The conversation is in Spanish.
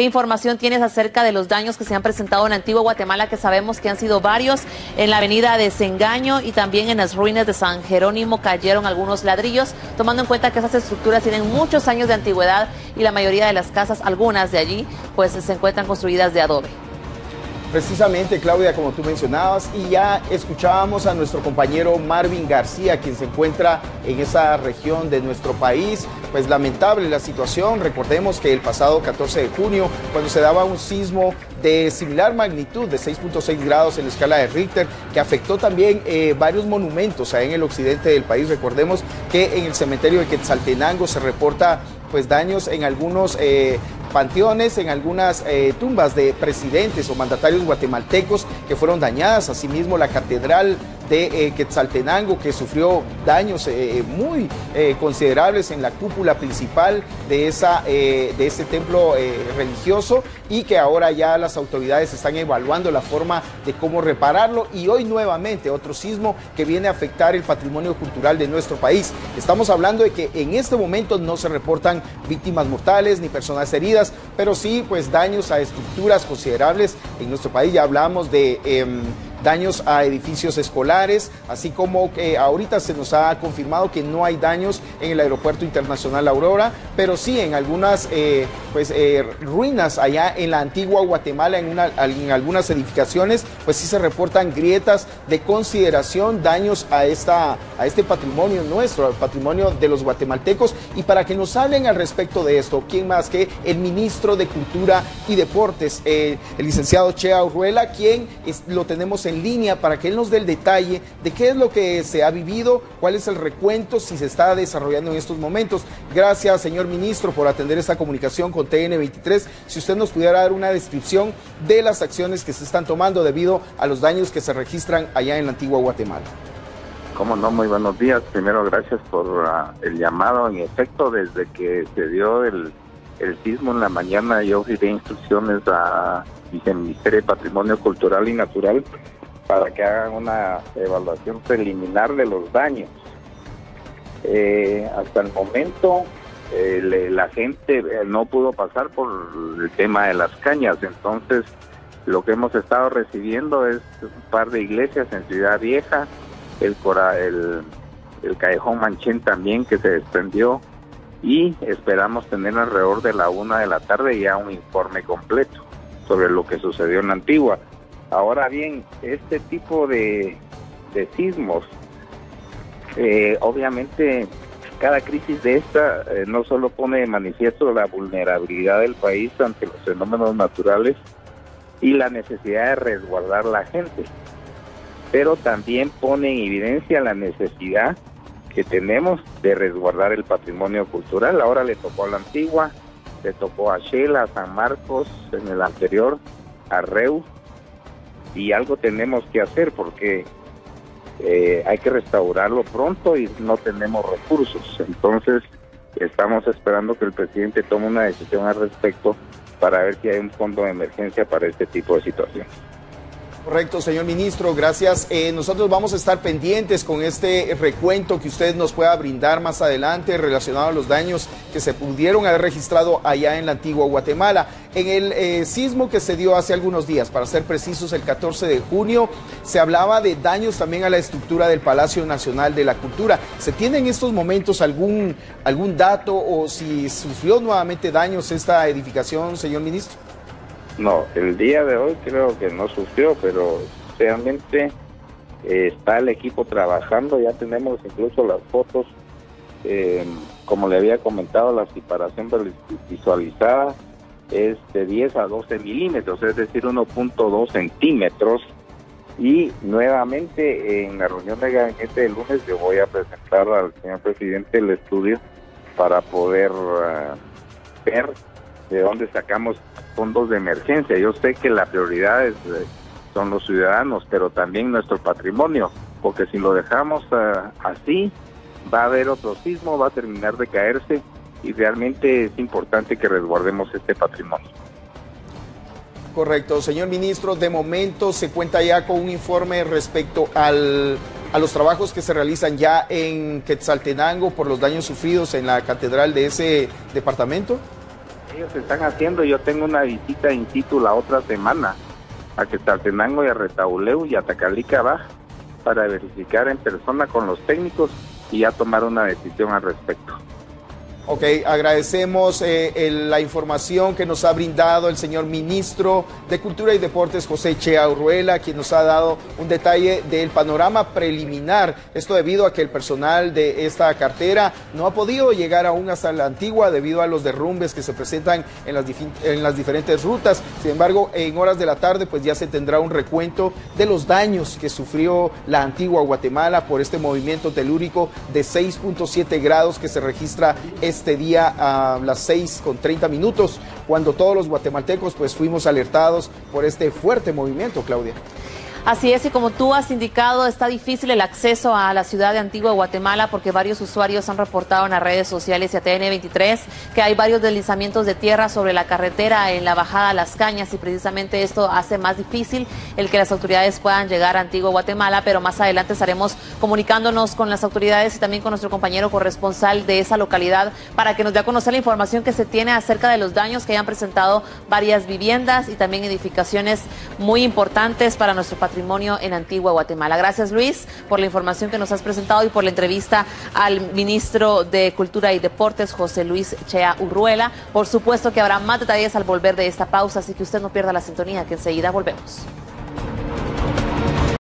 ¿Qué información tienes acerca de los daños que se han presentado en Antigua Guatemala, que sabemos que han sido varios? En la avenida de Desengaño y también en las ruinas de San Jerónimo cayeron algunos ladrillos, tomando en cuenta que esas estructuras tienen muchos años de antigüedad y la mayoría de las casas, algunas de allí, pues se encuentran construidas de adobe. Precisamente, Claudia, como tú mencionabas, y ya escuchábamos a nuestro compañero Marvin García, quien se encuentra en esa región de nuestro país. Pues lamentable la situación. Recordemos que el pasado 14 de junio, cuando se daba un sismo de similar magnitud, de 6.6 grados en la escala de Richter, que afectó también eh, varios monumentos en el occidente del país. Recordemos que en el cementerio de Quetzaltenango se reporta pues daños en algunos eh, panteones, en algunas eh, tumbas de presidentes o mandatarios guatemaltecos que fueron dañadas, asimismo la catedral de eh, Quetzaltenango, que sufrió daños eh, eh, muy considerables en la cúpula principal de, esa, de ese templo religioso y que ahora ya las autoridades están evaluando la forma de cómo repararlo y hoy nuevamente otro sismo que viene a afectar el patrimonio cultural de nuestro país. Estamos hablando de que en este momento no se reportan víctimas mortales ni personas heridas, pero sí pues daños a estructuras considerables en nuestro país. Ya hablamos de... Daños a edificios escolares, así como que ahorita se nos ha confirmado que no hay daños en el Aeropuerto Internacional Aurora, pero sí en algunas eh, pues, eh, ruinas allá en la antigua Guatemala, en, una, en algunas edificaciones, pues sí se reportan grietas de consideración, daños a, esta, a este patrimonio nuestro, al patrimonio de los guatemaltecos. Y para que nos hablen al respecto de esto, ¿quién más que el ministro de Cultura y Deportes, eh, el licenciado Chea Urruela, quien lo tenemos en en línea para que él nos dé el detalle de qué es lo que se ha vivido, cuál es el recuento, si se está desarrollando en estos momentos. Gracias, señor ministro, por atender esta comunicación con TN23. Si usted nos pudiera dar una descripción de las acciones que se están tomando debido a los daños que se registran allá en la antigua Guatemala. Cómo no, muy buenos días. Primero, gracias por uh, el llamado. En efecto, desde que se dio el, el sismo en la mañana, yo di instrucciones a Ministerio de Patrimonio Cultural y Natural para que hagan una evaluación preliminar de los daños. Eh, hasta el momento la gente eh, no pudo pasar por el tema de las cañas, entonces lo que hemos estado recibiendo es un par de iglesias en Ciudad Vieja, el, el, el Callejón Manchén también que se desprendió y esperamos tener alrededor de la una de la tarde ya un informe completo sobre lo que sucedió en la antigua. Ahora bien, este tipo de, sismos, eh, obviamente cada crisis de esta eh, no solo pone de manifiesto la vulnerabilidad del país ante los fenómenos naturales y la necesidad de resguardar la gente, pero también pone en evidencia la necesidad que tenemos de resguardar el patrimonio cultural. Ahora le tocó a la antigua, le tocó a Shela, a San Marcos, en el anterior, a Reus, y algo tenemos que hacer porque eh, hay que restaurarlo pronto y no tenemos recursos. Entonces, estamos esperando que el presidente tome una decisión al respecto para ver si hay un fondo de emergencia para este tipo de situaciones. Correcto, señor ministro, gracias. Eh, nosotros vamos a estar pendientes con este recuento que usted nos pueda brindar más adelante relacionado a los daños que se pudieron haber registrado allá en la antigua Guatemala. En el eh, sismo que se dio hace algunos días, para ser precisos, el 14 de junio, se hablaba de daños también a la estructura del Palacio Nacional de la Cultura. ¿Se tiene en estos momentos algún, algún dato o si sufrió nuevamente daños esta edificación, señor ministro? No, el día de hoy creo que no sufrió, pero realmente eh, está el equipo trabajando, ya tenemos incluso las fotos, eh, como le había comentado, la separación visualizada es de 10 a 12 milímetros, es decir, 1.2 centímetros. Y nuevamente en la reunión de gabinete del lunes yo voy a presentar al señor presidente el estudio para poder eh, ver de dónde sacamos fondos de emergencia. Yo sé que la prioridad es, eh, son los ciudadanos, pero también nuestro patrimonio, porque si lo dejamos eh, así, va a haber otro sismo, va a terminar de caerse y realmente es importante que resguardemos este patrimonio. Correcto, señor ministro, de momento se cuenta ya con un informe respecto al, a los trabajos que se realizan ya en Quetzaltenango por los daños sufridos en la catedral de ese departamento. Ellos están haciendo, yo tengo una visita in situ la otra semana a Quetzaltenango y a Retauleu y a Tacalica Baja para verificar en persona con los técnicos y ya tomar una decisión al respecto. Ok, agradecemos eh, la información que nos ha brindado el señor ministro de Cultura y Deportes, José Chea Urruela, quien nos ha dado un detalle del panorama preliminar. Esto debido a que el personal de esta cartera no ha podido llegar aún hasta la antigua debido a los derrumbes que se presentan en las, en las diferentes rutas. Sin embargo, en horas de la tarde, pues ya se tendrá un recuento de los daños que sufrió la antigua Guatemala por este movimiento telúrico de 6.7 grados que se registra este este día a las 6 con 30 minutos, cuando todos los guatemaltecos pues fuimos alertados por este fuerte movimiento, Claudia. Así es, y como tú has indicado, está difícil el acceso a la ciudad de Antigua Guatemala porque varios usuarios han reportado en las redes sociales y a TN23 que hay varios deslizamientos de tierra sobre la carretera en la bajada a Las Cañas y precisamente esto hace más difícil el que las autoridades puedan llegar a Antigua Guatemala, pero más adelante estaremos comunicándonos con las autoridades y también con nuestro compañero corresponsal de esa localidad para que nos dé a conocer la información que se tiene acerca de los daños que hayan presentado varias viviendas y también edificaciones muy importantes para nuestro país patrimonio en Antigua Guatemala. Gracias Luis por la información que nos has presentado y por la entrevista al ministro de Cultura y Deportes, José Luis Chea Urruela. Por supuesto que habrá más detalles al volver de esta pausa, así que usted no pierda la sintonía, que enseguida volvemos.